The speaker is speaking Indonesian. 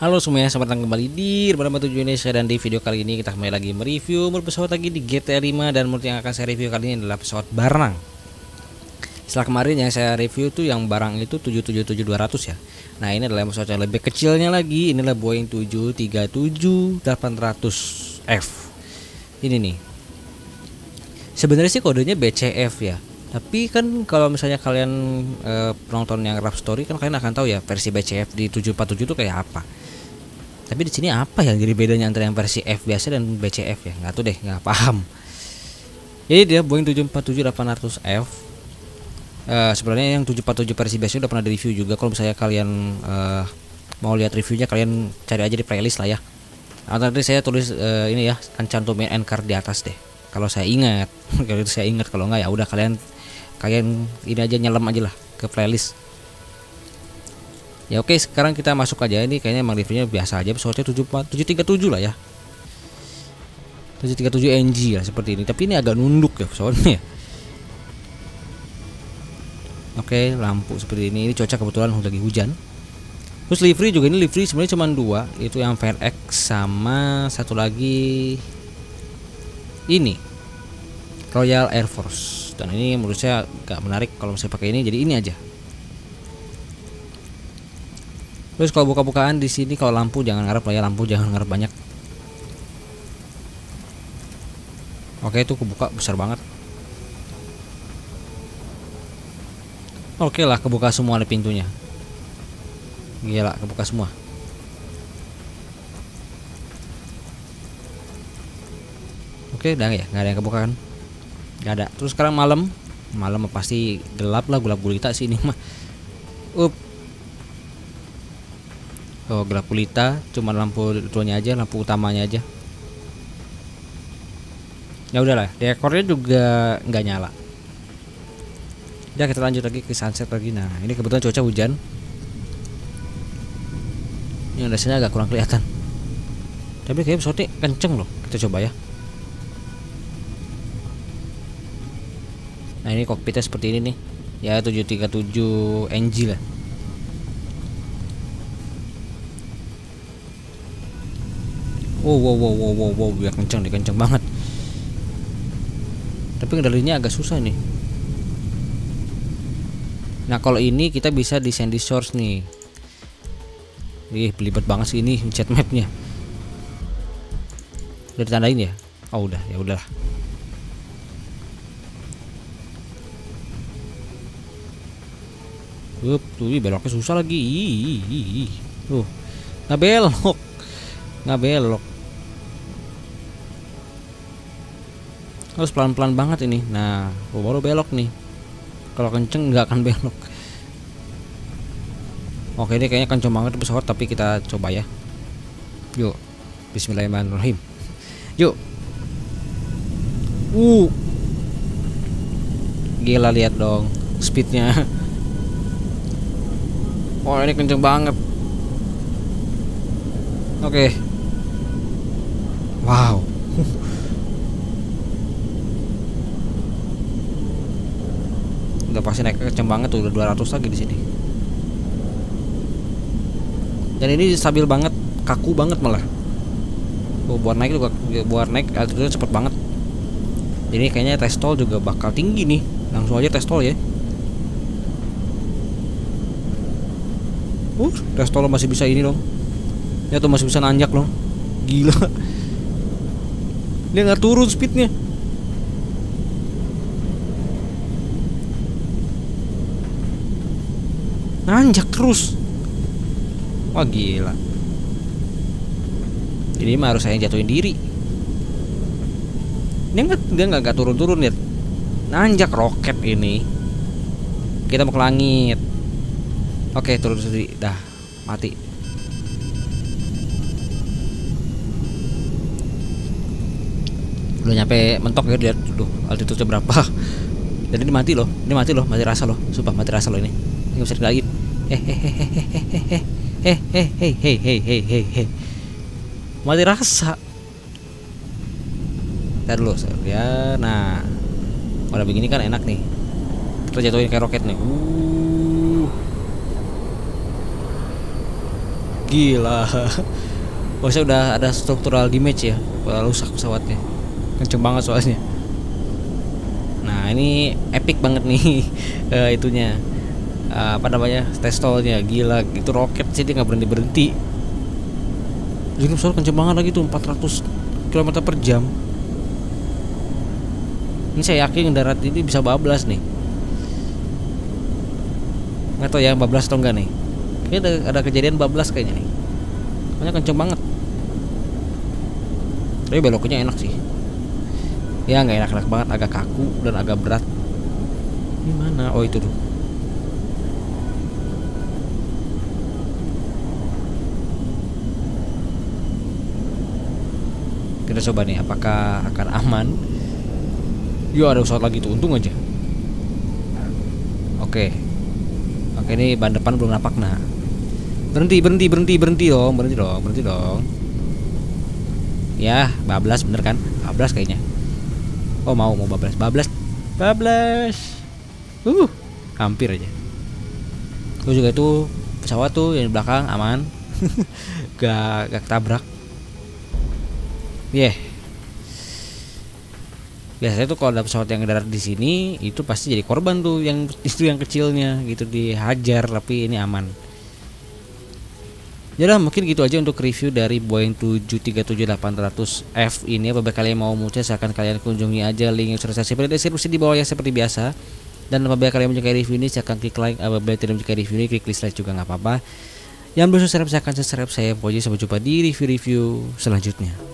Halo semuanya, selamat datang kembali di Bersama Tujuh Indonesia dan di video kali ini kita kembali lagi mereview pesawat lagi di GTA 5 dan mobil yang akan saya review kali ini adalah pesawat barang. Setelah kemarin yang saya review itu yang barang itu 777200 ya. Nah, ini adalah pesawat yang lebih kecilnya lagi. Inilah Boeing 737-800F. Ini nih. Sebenarnya sih kodenya BCF ya. Tapi kan kalau misalnya kalian e, penonton yang rap story kan kalian akan tahu ya versi BCF di 747 itu kayak apa. Tapi di sini apa yang jadi bedanya antara yang versi F biasa dan BCF ya? Nggak tuh deh, nggak paham. Jadi dia Boeing 747-800F. E, sebenarnya yang 747 versi biasa udah pernah di review juga. Kalau misalnya kalian e, mau lihat reviewnya, kalian cari aja di playlist lah ya. Atau nanti saya tulis e, ini ya, cantumin card di atas deh. Kalau saya ingat, kalau saya ingat. Kalau nggak ya udah kalian kalian ini aja nyelam aja lah ke playlist ya oke sekarang kita masuk aja. Ini kayaknya emang reviewnya biasa aja. Pesawatnya 737 lah ya. 737 NG lah seperti ini. Tapi ini agak nunduk ya pesawatnya oke lampu seperti ini. Ini cuaca kebetulan lagi hujan. Terus livery juga ini livery sebenarnya cuma dua. Itu yang X sama satu lagi ini. Royal Air Force. Dan ini menurut saya gak menarik kalau saya pakai ini. Jadi ini aja terus kalau buka-bukaan di sini kalau lampu jangan ngarep lah ya lampu jangan ngarep banyak. Oke itu kebuka besar banget. Oke lah kebuka semua nih pintunya. Gila kebuka semua. Oke, udah ya, nggak ada yang kebuka kan? nggak ada. Terus sekarang malam. Malam pasti gelap lah gelap gulita sih ini mah. Up oh gelap gulita cuma lampu tuanya aja lampu utamanya aja. Ya udahlah dekornya juga nggak nyala. Ya kita lanjut lagi ke sunset lagi. Nah ini kebetulan cuaca hujan. Ini dasarnya agak kurang kelihatan. Tapi kayaknya pesawatnya kenceng loh kita coba ya. Nah ini kokpitnya seperti ini nih. Ya 737 NG lah wow wow wow wow wow wow ya kenceng deh kenceng banget. Tapi kendalinya agak susah nih. Nah kalau ini kita bisa di sandy source nih. Ih, belibet banget sih ini chat mapnya. Udah ditandain ya? Oh udah ya udahlah. Up, tuh beloknya susah lagi. Ih, Tuh. Nggak belok. Harus pelan-pelan banget ini. Nah, baru belok nih. Kalau kenceng nggak akan belok. Oke, ini kayaknya kenceng banget pesawat tapi kita coba ya. Yuk. Bismillahirrahmanirrahim. Yuk. Uh. Gila lihat dong speednya. Oh ini kenceng banget Oke. Wow Udah pasti naik kenceng banget tuh Udah 200 lagi di sini Dan ini stabil banget Kaku banget malah Buat naik juga Buat naik altitude cepet banget Jadi kayaknya testol juga bakal tinggi nih Langsung aja testol ya Uh, Restolo masih bisa ini dong. Ya tuh masih bisa nanjak loh. Gila. Dia nggak turun speednya. Nanjak terus. Wah gila. Ini mah harus saya jatuhin diri. Dia nggak dia nggak turun-turun ya. Nanjak roket ini. Kita mau ke langit. Oke, turun sendiri. Dah, mati. Udah nyampe mentok ya lihat dulu altitude berapa. Dan ini mati loh. Ini mati loh, mati rasa loh. Sumpah mati rasa loh ini. Ini bisa lagi. Hehehe. Hehehe. Mati rasa. Ntar dulu ya. Nah, udah begini kan enak nih. Kita jatuhin kayak roket nih. Uh. gila Maksudnya udah ada struktural damage ya Udah rusak pesawatnya Kenceng banget soalnya Nah ini epic banget nih uh, itunya uh, Apa namanya testolnya Gila itu roket sih dia nggak berhenti berhenti. Jadi pesawat kenceng banget lagi tuh 400 km per jam. Ini saya yakin darat ini bisa bablas nih. Nggak tahu ya bablas atau enggak nih. Ini ada, ada kejadian bablas kayaknya nih. Makanya kenceng banget. Tapi beloknya enak sih. Ya nggak enak-enak banget agak kaku dan agak berat. Gimana oh itu tuh kita coba nih apakah akan aman? Yuk ada pesawat lagi tuh. Untung aja. Oke. Oke ini ban depan belum napak nah. Berhenti berhenti berhenti berhenti dong berhenti dong berhenti dong. Ya bablas bener kan? Bablas kayaknya. Oh mau mau bablas. Bablas. Bablas. Uh hampir aja. Terus juga itu pesawat tuh yang di belakang aman. Gak gak ketabrak yeah biasanya tuh kalau ada pesawat yang darat di sini itu pasti jadi korban tuh yang itu yang kecilnya gitu dihajar tapi ini aman. Ya mungkin gitu aja untuk review dari Boeing 737-800F ini. Apabila kalian mau muncul silahkan kalian kunjungi aja link share di deskripsi di bawah ya seperti biasa. Dan apabila kalian menyukai review ini silahkan klik like. Apabila tidak menyukai review ini klik dislike juga nggak apa-apa. Yang belum subscribe silahkan subscribe saya Pokoknya sampai jumpa di review-review selanjutnya